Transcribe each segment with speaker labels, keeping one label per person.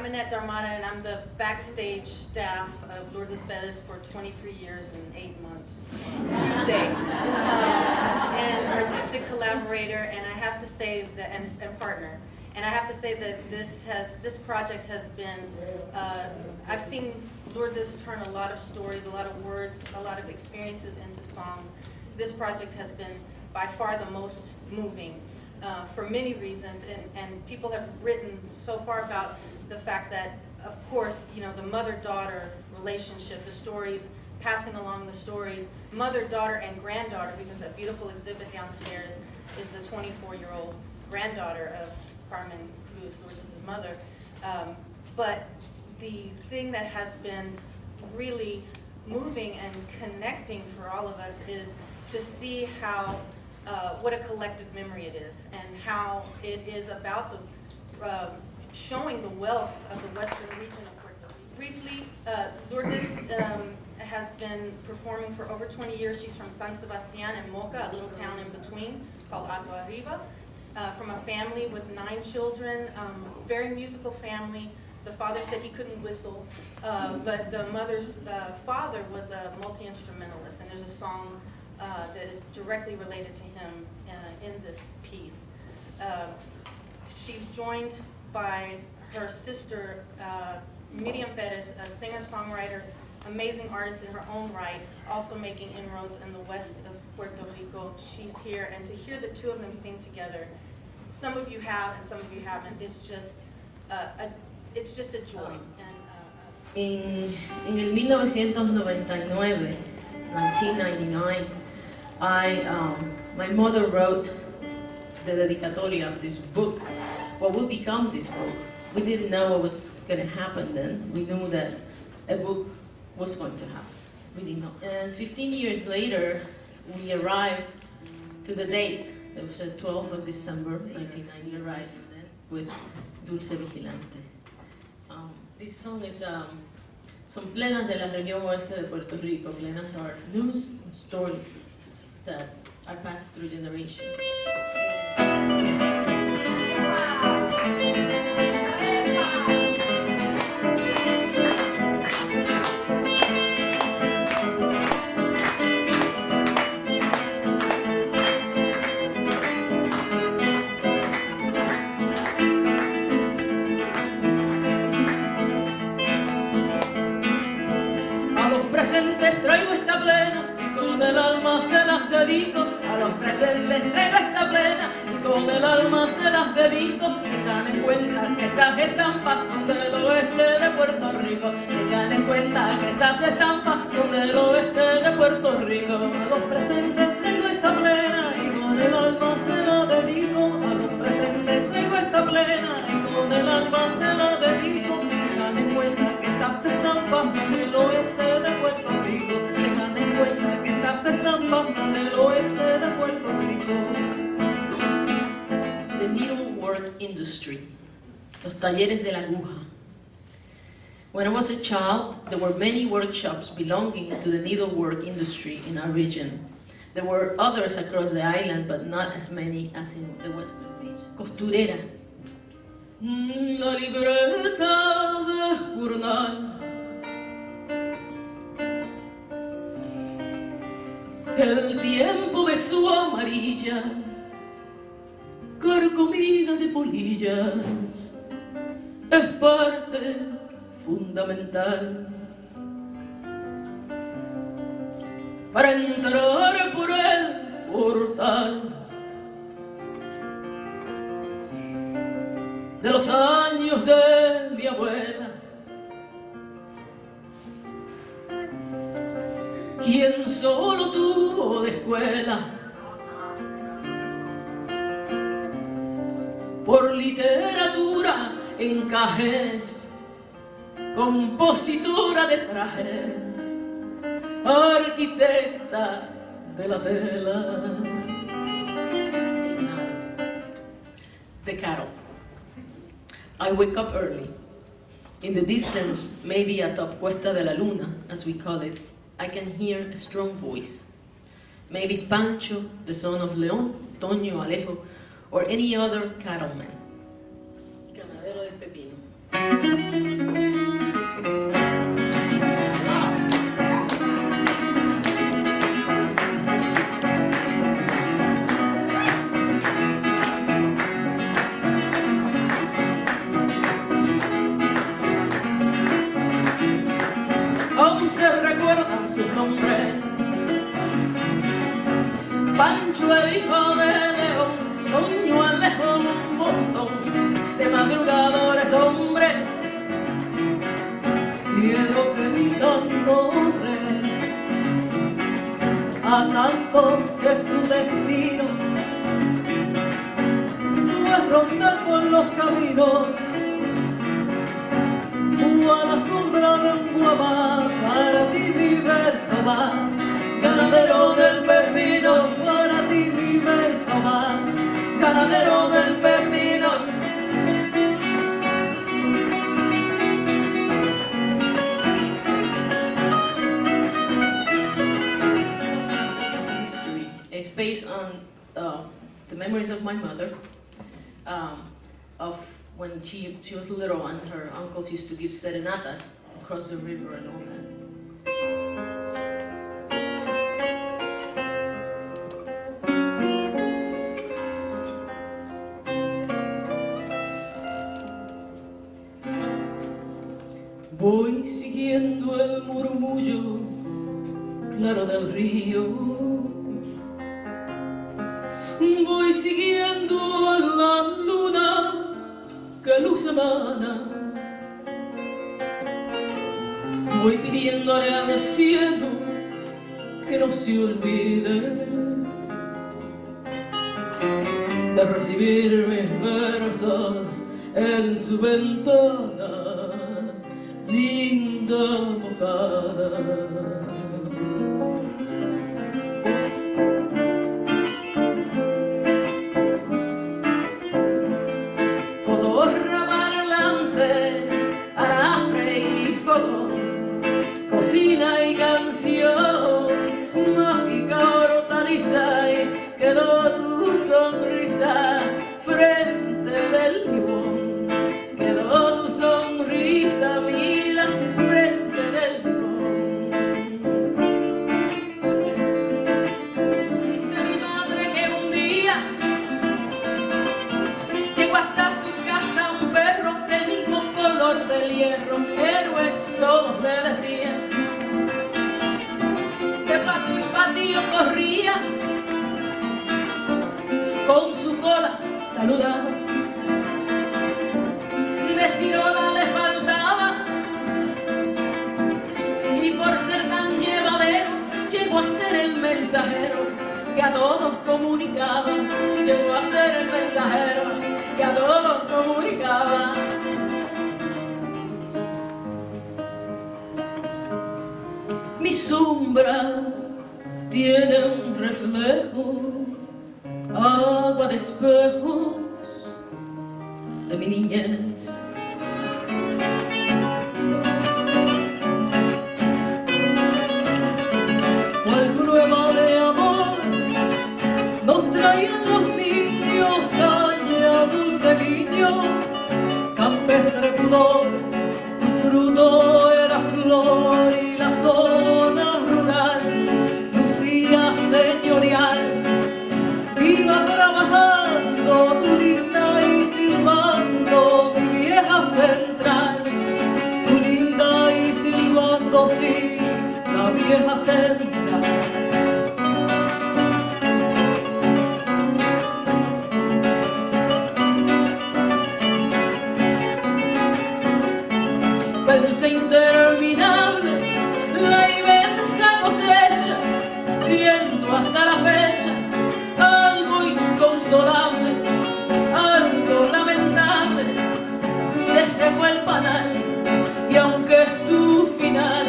Speaker 1: I'm Annette Darmada, and I'm the backstage staff of Lourdes Perez for 23 years and eight months. Tuesday. Um, and artistic collaborator, and I have to say that, and, and partner. And I have to say that this has, this project has been, uh, I've seen Lourdes turn a lot of stories, a lot of words, a lot of experiences into songs. This project has been by far the most moving uh, for many reasons, and, and people have written so far about the fact that, of course, you know, the mother-daughter relationship, the stories, passing along the stories, mother, daughter, and granddaughter, because that beautiful exhibit downstairs is the 24-year-old granddaughter of Carmen Cruz, Lourdes' mother. Um, but the thing that has been really moving and connecting for all of us is to see how uh, what a collective memory it is and how it is about the uh, showing the wealth of the western region of Puerto Rico. Briefly, uh, Lourdes um, has been performing for over 20 years. She's from San Sebastian and Moca, a little town in between called Alto Arriba. Uh, from a family with nine children, um, very musical family. The father said he couldn't whistle, uh, but the mother's uh, father was a multi-instrumentalist, and there's a song uh, that is directly related to him uh, in this piece. Uh, she's joined by her sister, uh, Miriam Perez, a singer-songwriter, amazing artist in her own right, also making inroads in the west of Puerto Rico. She's here, and to hear the two of them sing together, some of you have and some of you haven't, it's just, uh, a, it's just a joy. And,
Speaker 2: uh, en, en el 1999, 1999, I, um, my mother wrote the dedicatory of this book, what would become this book. We didn't know what was going to happen then. We knew that a book was going to happen. We didn't know. And 15 years later, we arrived to the date. It was the 12th of December, 1990, arrived with Dulce Vigilante. Um, this song is um, son plenas de la región oeste de Puerto Rico. Plenas are news and stories that are passed through generations.
Speaker 3: Presentes traigo esta plena y con el alma se las dedico. Tengan en cuenta que estas estampas son del oeste de Puerto Rico. Tengan en cuenta que estas estampas son del oeste de Puerto Rico.
Speaker 4: A los presentes traigo esta plena y con el alma se la dedico. A los presentes traigo esta plena y con el alma
Speaker 2: industry, los talleres de la aguja. When I was a child, there were many workshops belonging to the needlework industry in our region. There were others across the island, but not as many as in the western region. Costurera, mm,
Speaker 3: La libreta de jornal el tiempo besó amarilla, carcomida de polillas, es parte fundamental para entrar por el portal. de los años de mi abuela. Quien solo tuvo de escuela por literatura encajes, compositora de trajes, arquitecta de la tela.
Speaker 2: I wake up early. In the distance, maybe atop Cuesta de la Luna, as we call it, I can hear a strong voice. Maybe Pancho, the son of León, Toño, Alejo, or any other cattleman. Ganadero del Pepino.
Speaker 3: se recuerdan sus nombres. Pancho el hijo de León, Toño Alejo, un montón de madrugadores, hombre.
Speaker 4: Quiero que mi canto a tantos que su destino fue rondar por los caminos o a la sombra de un guabá para ti mi verso va ganadero del pepino
Speaker 2: It's based on uh, the memories of my mother, um, of when she, she was little and her uncles used to give serenatas across the river and all that.
Speaker 3: Claro del río. Voy siguiendo a la luna que luz emana. Voy pidiéndole al cielo que no se olvide de recibir mis versos en su ventana, linda bocana. Cola saludaba. De Cirola le faltaba, y por ser tan llevadero, llegó a ser el mensajero que a todos comunicaba, llegó a ser el mensajero que a todos comunicaba. Mi sombra tiene un reflejo, agua de espejos de Interminable la inmensa cosecha, siendo hasta la fecha algo inconsolable, algo lamentable. Se secó el panal y aunque es tu final,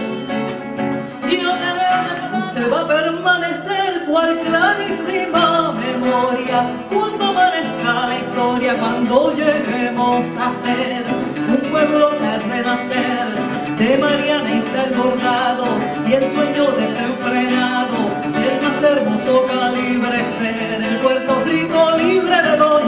Speaker 3: yo te veo
Speaker 4: te va a permanecer cual clarísima memoria cuando amanezca la historia, cuando lleguemos a ser pueblo al renacer de Mariana y el bordado y el sueño desenfrenado el más hermoso calibre ser el Puerto Rico libre de dolor.